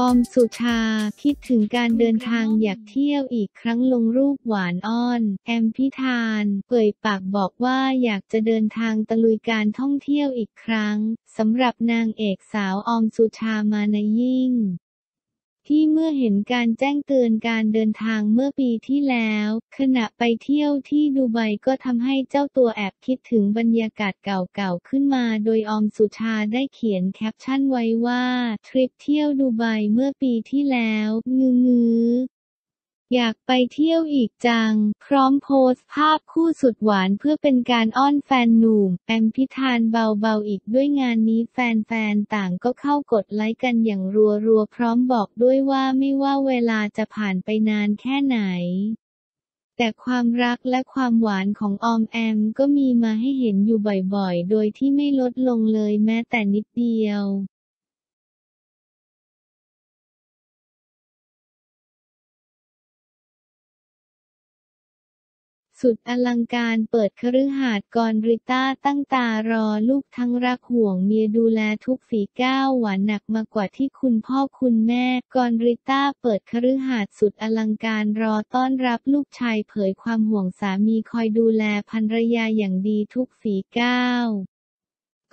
ออมสุชา คิดถึงการเดินทางอยากเที่ยวอีกครั้งลงรูปหวานอ้อน แอมพิธานเผยปากบอกว่าอยากจะเดินทางตะลุยการท่องเที่ยวอีกครั้งสำหรับนางเอกสาวออมสุชามานยิ่ง ที่เมื่อเห็นการแจ้งเตือนการเดินทางเมื่อปีที่แล้ว ขณะไปเที่ยวที่ดูไบก็ทำให้เจ้าตัวแอบคิดถึงบรรยากาศเก่าๆขึ้นมา โดยออมสุชาได้เขียนแคปชั่นไว้ว่า ทริปเที่ยวดูไบเมื่อปีที่แล้ว งื้อ อยากไปเที่ยวอีกจัง พร้อมโพสต์ภาพคู่สุดหวานเพื่อเป็นการอ้อนแฟนหนุ่ม แอมพิธานเบาๆอีกด้วยงานนี้แฟนๆต่างก็เข้ากดไลค์กันอย่างรัวๆ พร้อมบอกด้วยว่าไม่ว่าเวลาจะผ่านไปนานแค่ไหนแต่ความรักและความหวานของออมแอมก็มีมาให้เห็นอยู่บ่อยๆ โดยที่ไม่ลดลงเลยแม้แต่นิดเดียว สุดอลังการเปิดคฤหาสน์กรริต้าตั้งตารอลูกทั้งรักห่วงเมียดูแลทุกฝีก้าวหวานหนักมากกว่าที่คุณพ่อคุณแม่กรริต้าเปิดคฤหาสน์สุดอลังการรอต้อนรับลูกชายเผยความห่วงสามีคอยดูแลภรรยาอย่างดีทุกฝีก้าว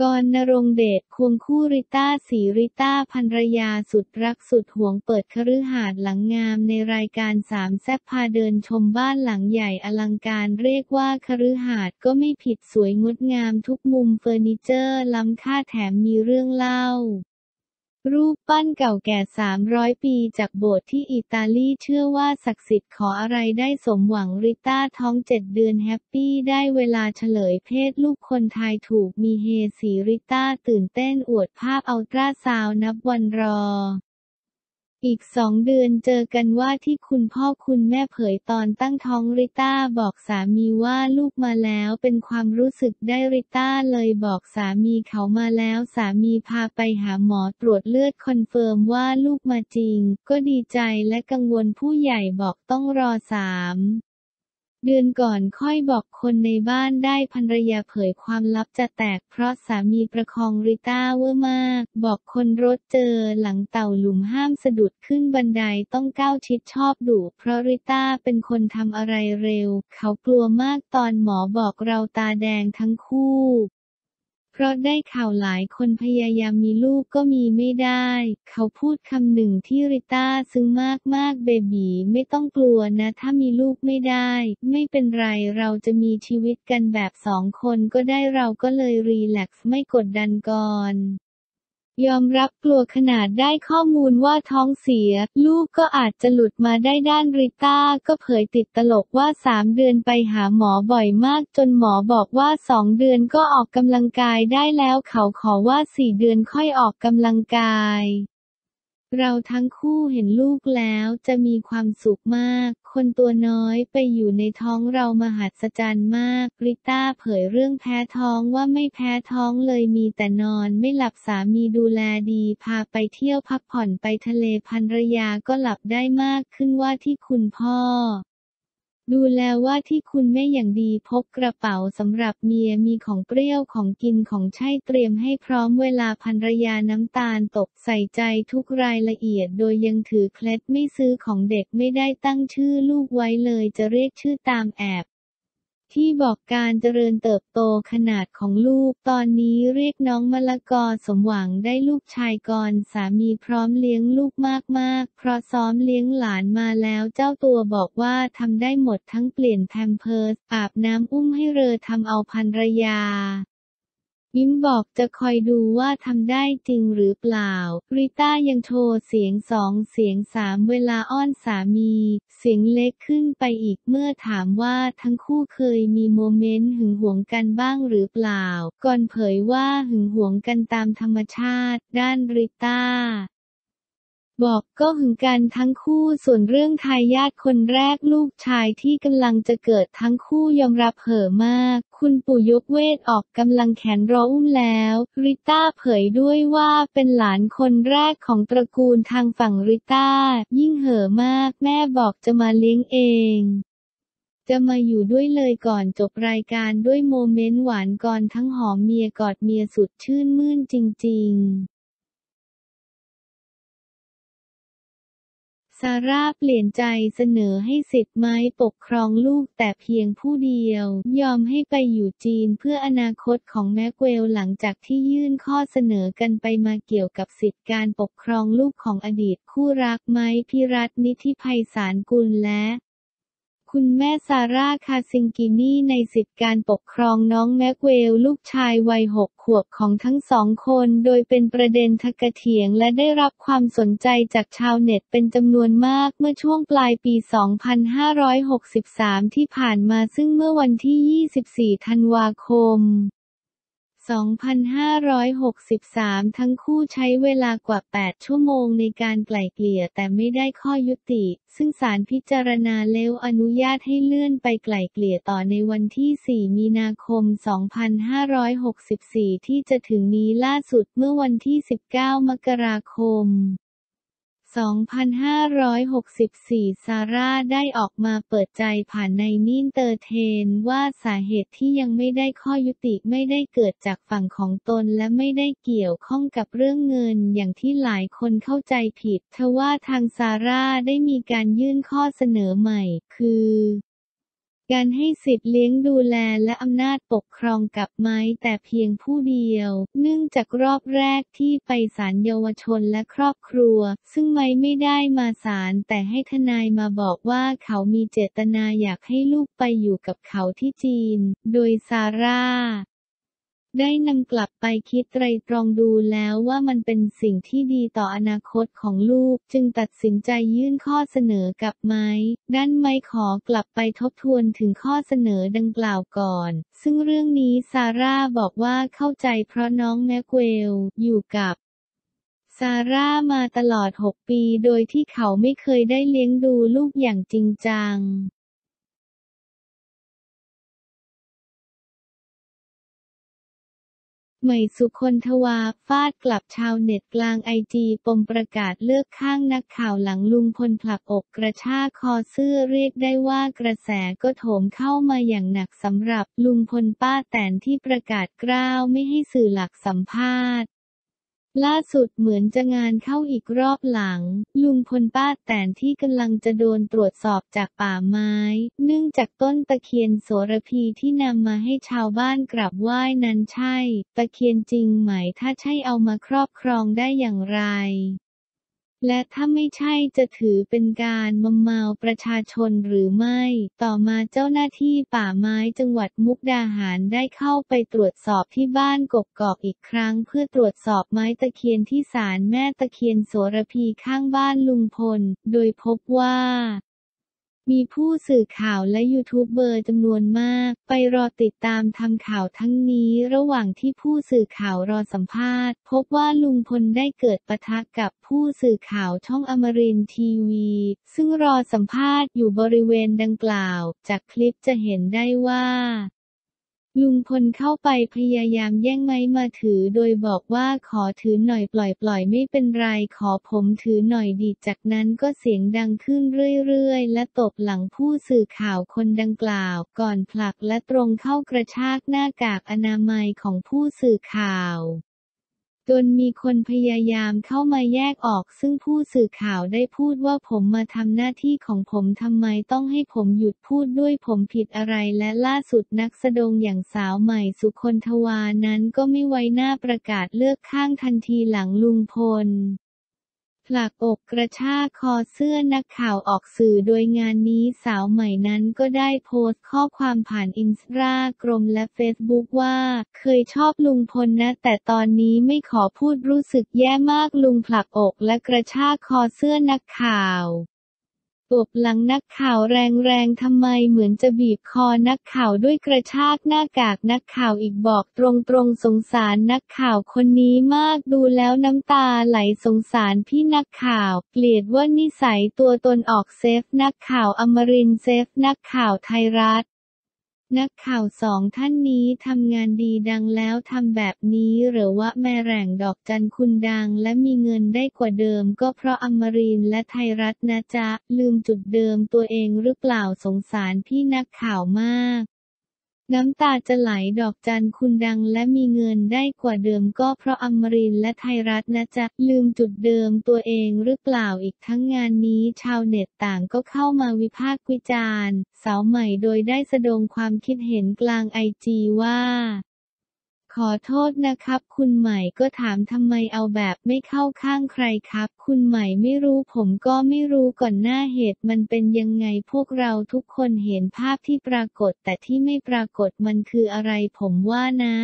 กรณ์ ณรงค์เดชควงคู่ริต้าศรีริต้าภรรยาสุดรักสุดห่วงเปิดคฤหาสน์หลังงามในรายการสามแซบพาเดินชมบ้านหลังใหญ่อลังการเรียกว่าคฤหาสน์ก็ไม่ผิดสวยงดงามทุกมุมเฟอร์นิเจอร์ล้ำค่าแถมมีเรื่องเล่า รูปปั้นเก่าแก่ 300 ปีจากโบสถ์ที่อิตาลีเชื่อว่าศักดิ์สิทธิ์ขออะไรได้สมหวังริต้าท้องเจ็ดเดือนแฮปปี้ได้เวลาเฉลยเพศลูกคนไทยถูกมีเฮศรีริต้าตื่นเต้นอวดภาพอัลตราซาวด์นับวันรอ อีกสองเดือนเจอกันว่าที่คุณพ่อคุณแม่เผยตอนตั้งท้องริต้าบอกสามีว่าลูกมาแล้วเป็นความรู้สึกได้ริต้าเลยบอกสามีเขามาแล้วสามีพาไปหาหมอตรวจเลือดคอนเฟิร์มว่าลูกมาจริง ก็ดีใจและกังวลผู้ใหญ่บอกต้องรอสาม เดือนก่อนค่อยบอกคนในบ้านได้ภรรยาเผยความลับจะแตกเพราะสามีประคองริต้าเวอร์มาก บอกคนรถเจอหลังเต่าหลุมห้ามสะดุดขึ้นบันไดต้องก้าวชิดชอบดุเพราะริต้าเป็นคนทำอะไรเร็ว เขากลัวมากตอนหมอบอกเราตาแดงทั้งคู่ เพราะได้ข่าวหลายคนพยายามมีลูกก็มีไม่ได้ เขาพูดคำหนึ่งที่ริต้าซึ้งมากมากเบบีไม่ต้องกลัวนะ ถ้ามีลูกไม่ได้ ไม่เป็นไรเราจะมีชีวิตกันแบบสองคนก็ได้เราก็เลยรีแลกซ์ไม่กดดันก่อน ยอมรับกลัวขนาดได้ข้อมูลว่าท้องเสีย ลูกก็อาจจะหลุดมาได้ด้านริต้าก็เผยติดตลกว่าสามเดือนไปหาหมอบ่อยมาก จนหมอบอกว่าสองเดือนก็ออกกำลังกายได้แล้วเขาขอว่าสี่เดือนค่อยออกกำลังกาย เราทั้งคู่เห็นลูกแล้วจะมีความสุขมาก คนตัวน้อยไปอยู่ในท้องเรามหัศจรรย์มาก ริต้าเผยเรื่องแพ้ท้องว่าไม่แพ้ท้องเลยมีแต่นอน ไม่หลับสามีดูแลดี พาไปเที่ยวพักผ่อนไปทะเลภรรยาก็หลับได้มากขึ้นว่าที่คุณพ่อ ดูแลว่าที่คุณแม่อย่างดีพกกระเป๋าสำหรับเมียมีของเปรี้ยวของกินของใช้เตรียมให้พร้อมเวลาภรรยาน้ำตาลตกใส่ใจทุกรายละเอียด โดยยังถือเคล็ดไม่ซื้อของเด็กไม่ได้ตั้งชื่อลูกไว้เลยจะเรียกชื่อตามแอบ ที่บอกการเจริญเติบโตขนาดของลูก ตอนนี้เรียกน้องมะละกอสมหวังได้ลูกชายก่อนสามีพร้อมเลี้ยงลูกมากๆ เพราะซ้อมเลี้ยงหลานมาแล้วเจ้าตัวบอกว่าทำได้หมดทั้งเปลี่ยนแพมเพิร์สอาบน้ำอุ้มให้เรอทำเอาภรรยา ยิ้มบอกจะคอยดูว่าทำได้จริงหรือเปล่า ริต้ายังโทรเสียงสองเสียงสามเวลาอ้อนสามี เสียงเล็กขึ้นไปอีกเมื่อถามว่าทั้งคู่เคยมีโมเมนต์หึงหวงกันบ้างหรือเปล่า ก่อนเผยว่าหึงหวงกันตามธรรมชาติ ด้านริต้า บอกก็หึงกันทั้งคู่ส่วนเรื่องทายาทคนแรกลูกชายที่กำลังจะเกิดทั้งคู่ยอมรับเห่อมาก คุณปู่ยกเวทออกกำลังแขนรออุ้มแล้ว ริต้าเผยด้วยว่าเป็นหลานคนแรกของตระกูลทางฝั่งริต้า ยิ่งเห่อมากแม่บอกจะมาเลี้ยงเองจะมาอยู่ด้วยเลยก่อนจบรายการด้วยโมเมนต์หวานก่อนทั้งหอมเมียกอดเมียสุดชื่นมื่นจริง ๆ ซาร่าเปลี่ยนใจเสนอให้สิทธิ์ไม้ปกครองลูกแต่เพียงผู้เดียว ยอมให้ไปอยู่จีนเพื่ออนาคตของแม็กเวลหลังจากที่ยื่นข้อเสนอกันไปมาเกี่ยวกับสิทธิการปกครองลูกของอดีตคู่รักไม้พิรัตน์นิธิภัยสารกุลและ คุณแม่ซาร่าคาซิงกินีในสิทธิการปกครองน้องแม็กเวลลูกชายวัยหกขวบของทั้งสองคน โดยเป็นประเด็นทกเถียงและได้รับความสนใจจากชาวเน็ตเป็นจำนวนมากเมื่อช่วงปลายปี 2563 ที่ผ่านมาซึ่งเมื่อวันที่ 24 ธันวาคม 2563 ทั้งคู่ใช้เวลากว่า 8 ชั่วโมงในการไกล่เกลี่ยแต่ไม่ได้ข้อยุติ ซึ่งศาลพิจารณาแล้วอนุญาตให้เลื่อนไปไกล่เกลี่ยต่อในวันที่ 4 มีนาคม 2564 ที่จะถึงนี้ล่าสุดเมื่อวันที่ 19 มกราคม 2564 ซาร่าได้ออกมาเปิดใจผ่านในนินเตอร์เทน ว่าสาเหตุที่ยังไม่ได้ข้อยุติไม่ได้เกิดจากฝั่งของตนและไม่ได้เกี่ยวข้องกับเรื่องเงินอย่างที่หลายคนเข้าใจผิดทว่าทางซาร่าได้มีการยื่นข้อเสนอใหม่ คือ การให้สิทธิ์เลี้ยงดูแลและอำนาจปกครองกับไม้แต่เพียงผู้เดียว เนื่องจากรอบแรกที่ไปศาลเยาวชนและครอบครัว ซึ่งไม้ไม่ได้มาศาลแต่ให้ทนายมาบอกว่าเขามีเจตนาอยากให้ลูกไปอยู่กับเขาที่จีน โดยซาร่า ได้นำกลับไปคิดไตรตรองดูแล้วว่ามันเป็นสิ่งที่ดีต่ออนาคตของลูก จึงตัดสินใจยื่นข้อเสนอกับไม้ด้านไม้ขอกลับไปทบทวนถึงข้อเสนอดังกล่าวก่อน ซึ่งเรื่องนี้ซาร่าบอกว่าเข้าใจเพราะน้องแมกเวลอยู่กับซาร่ามาตลอด 6 ปีโดยที่เขาไม่เคยได้เลี้ยงดูลูกอย่างจริงจัง ใหม่สุคนทวาฟาดกลับชาวเน็ตกลางไอจีปมประกาศเลือกข้างนักข่าวหลังลุงพลผลักอกกระชากคอเสื้อเรียกได้ว่ากระแสก็โถมเข้ามาอย่างหนักสำหรับลุงพลป้าแตนที่ประกาศกล้าวไม่ให้สื่อหลักสัมภาษณ์ ล่าสุดเหมือนจะงานเข้าอีกรอบหลัง ลุงพลป้าแตนที่กำลังจะโดนตรวจสอบจากป่าไม้ เนื่องจากต้นตะเคียนโสระพีที่นำมาให้ชาวบ้านกราบไหว้นั้นใช่ ตะเคียนจริงไหมถ้าใช่เอามาครอบครองได้อย่างไร และถ้าไม่ใช่จะถือเป็นการมัมเมาประชาชนหรือไม่ ต่อมาเจ้าหน้าที่ป่าไม้จังหวัดมุกดาหารได้เข้าไปตรวจสอบที่บ้านกกกอกอีกครั้ง เพื่อตรวจสอบไม้ตะเคียนที่ศาลแม่ตะเคียนโสระพีข้างบ้านลุงพล โดยพบว่า มีผู้สื่อข่าวและยูทูบเบอร์จำนวนมาก ไปรอติดตามทำข่าวทั้งนี้ระหว่างที่ผู้สื่อข่าวรอสัมภาษณ์ พบว่าลุงพลได้เกิดปะทะกับผู้สื่อข่าวช่องอมรินทีวี ซึ่งรอสัมภาษณ์อยู่บริเวณดังกล่าว จากคลิปจะเห็นได้ว่า ลุงพลเข้าไปพยายามแย่งไม้มาถือโดยบอกว่าขอถือหน่อยปล่อยปล่อยไม่เป็นไรขอผมถือหน่อยดีจากนั้นก็เสียงดังขึ้นเรื่อยๆ และตบหลังผู้สื่อข่าวคนดังกล่าว ก่อนผลักและตรงเข้ากระชากหน้ากากอนามัยของผู้สื่อข่าว จนมีคนพยายามเข้ามาแยกออกซึ่งผู้สื่อข่าวได้พูดว่าผมมาทำหน้าที่ของผมทำไมต้องให้ผมหยุดพูดด้วยผมผิดอะไรและล่าสุดนักแสดงอย่างสาวใหม่สุคนทวานั้นก็ไม่ไว้หน้าประกาศเลือกข้างทันทีหลังลุงพล ผลักอกกระชากคอเสื้อนักข่าวออกสื่อโดยงานนี้สาวใหม่นั้นก็ได้โพสต์ข้อความผ่านอินสตาแกรมและเฟซบุ๊กว่า เคยชอบลุงพลนะ แต่ตอนนี้ไม่ขอพูดรู้สึกแย่มากลุงผลักอกและกระชากคอเสื้อนักข่าว ตบหลังนักข่าวแรงๆทำไมเหมือนจะบีบคอนักข่าวด้วยกระชากหน้ากากนักข่าวอีกบอกตรงๆสงสารนักข่าวคนนี้มากดูแล้วน้ำตาไหลสงสารพี่นักข่าว เกลียดว่านิสัยตัวตนออก save นักข่าวอมรินทร์ save นักข่าวไทยรัฐ นักข่าวสองท่านนี้ทำงานดีดังแล้วทำแบบนี้หรือว่าแม่แหล่งดอกจันคุณดังและมีเงินได้กว่าเดิมก็เพราะอมรินทร์และไทยรัฐนะจ๊ะ ลืมจุดเดิมตัวเองหรือเปล่าสงสารพี่นักข่าวมาก น้ำตาจะไหลดอกจันคุณดังและมีเงินได้กว่าเดิมก็เพราะอมรินและไทยรัฐนะจ๊ะ ลืมจุดเดิมตัวเองหรือเปล่าอีกทั้งงานนี้ชาวเน็ตต่างก็เข้ามาวิพากษ์วิจารณ์ สาวใหม่โดยได้แสดงความคิดเห็นกลางไอจีว่า ขอโทษนะครับคุณใหม่ก็ถามทำไมเอาแบบไม่เข้าข้างใครครับ คุณใหม่ไม่รู้ผมก็ไม่รู้ก่อนหน้าเหตุมันเป็นยังไงพวกเราทุกคนเห็นภาพที่ปรากฏแต่ที่ไม่ปรากฏมันคืออะไรผมว่านะ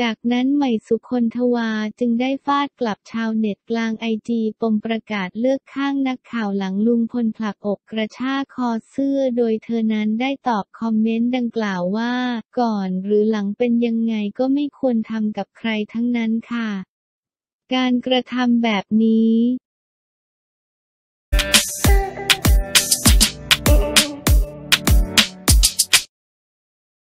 จากนั้นใหม่สุคนทวาจึงได้ฟาดกลับชาวเน็ตกลางไอจีปมประกาศเลือกข้างนักข่าวหลังลุงพลผลักอกกระชากคอเสื้อโดยเธอนั้นได้ตอบคอมเมนต์ดังกล่าวว่า ก่อนหรือหลังเป็นยังไงก็ไม่ควรทำกับใครทั้งนั้นค่ะ การกระทำแบบนี้